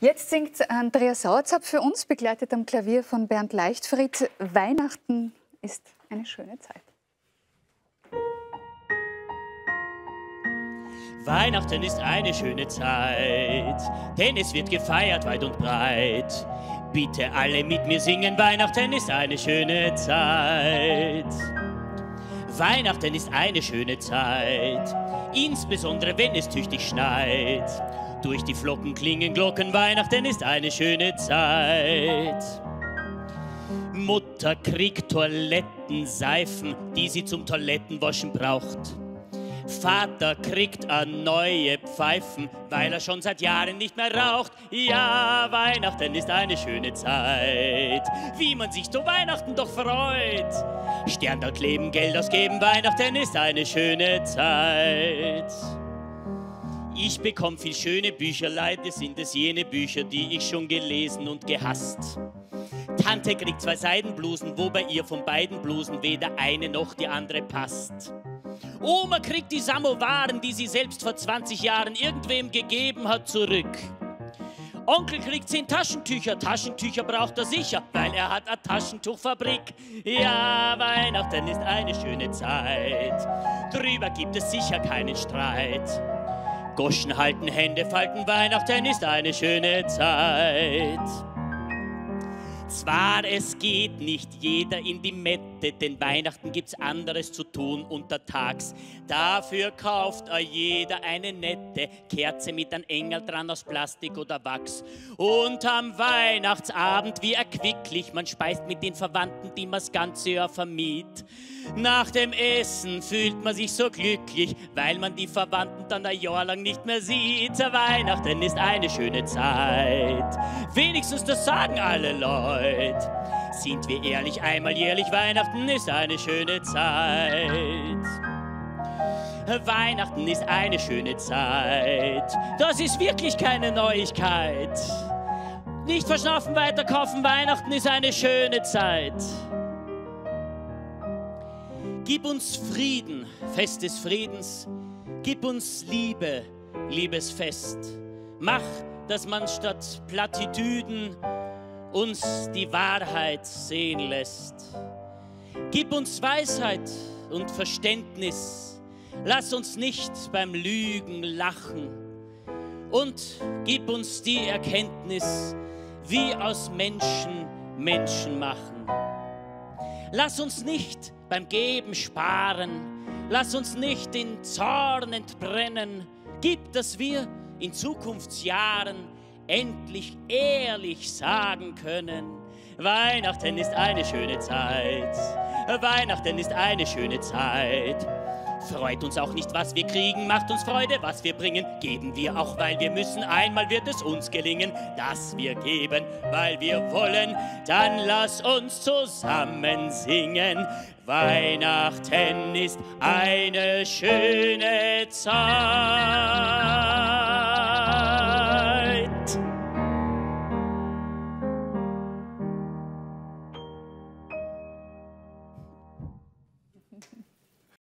Jetzt singt Andreas Sauerzap für uns, begleitet am Klavier von Bernd Leichtfried. Weihnachten ist eine schöne Zeit. Weihnachten ist eine schöne Zeit, denn es wird gefeiert weit und breit. Bitte alle mit mir singen, Weihnachten ist eine schöne Zeit. Weihnachten ist eine schöne Zeit, insbesondere wenn es tüchtig schneit. Durch die Flocken klingen Glocken, Weihnachten ist eine schöne Zeit. Mutter kriegt Toilettenseifen, die sie zum Toilettenwaschen braucht. Vater kriegt a neue Pfeifen, weil er schon seit Jahren nicht mehr raucht. Ja, Weihnachten ist eine schöne Zeit, wie man sich zu Weihnachten doch freut. Sterndal kleben, Geld ausgeben, Weihnachten ist eine schöne Zeit. Ich bekomme viel schöne Bücher, leider sind es jene Bücher, die ich schon gelesen und gehasst. Tante kriegt zwei Seidenblusen, wo bei ihr von beiden Blusen weder eine noch die andere passt. Oma kriegt die Samowaren, die sie selbst vor 20 Jahren irgendwem gegeben hat, zurück. Onkel kriegt zehn Taschentücher, Taschentücher braucht er sicher, weil er hat eine Taschentuchfabrik. Ja, Weihnachten ist eine schöne Zeit, drüber gibt es sicher keinen Streit. Goschen halten, Hände falten, Weihnachten ist eine schöne Zeit. Zwar, es geht nicht jeder in die Mette, denn Weihnachten gibt's anderes zu tun untertags. Dafür kauft er jeder eine nette Kerze mit einem Engel dran aus Plastik oder Wachs. Und am Weihnachtsabend, wie erquicklich, man speist mit den Verwandten, die man's ganze Jahr vermied. Nach dem Essen fühlt man sich so glücklich, weil man die Verwandten dann ein Jahr lang nicht mehr sieht. Weihnachten ist eine schöne Zeit. Wenigstens das sagen alle Leute. Sind wir ehrlich, einmal jährlich, Weihnachten ist eine schöne Zeit. Weihnachten ist eine schöne Zeit. Das ist wirklich keine Neuigkeit. Nicht verschnaufen, weiterkaufen, Weihnachten ist eine schöne Zeit. Gib uns Frieden, Fest des Friedens. Gib uns Liebe, Liebesfest. Mach, dass man statt Plattitüden uns die Wahrheit sehen lässt. Gib uns Weisheit und Verständnis. Lass uns nicht beim Lügen lachen. Und gib uns die Erkenntnis, wie aus Menschen Menschen machen. Lass uns nicht beim Geben sparen. Lass uns nicht in Zorn entbrennen. Gib, dass wir in Zukunftsjahren endlich ehrlich sagen können, Weihnachten ist eine schöne Zeit. Weihnachten ist eine schöne Zeit. Freut uns auch nicht, was wir kriegen, macht uns Freude, was wir bringen, geben wir auch, weil wir müssen. Einmal wird es uns gelingen, dass wir geben, weil wir wollen. Dann lass uns zusammen singen. Weihnachten ist eine schöne Zeit.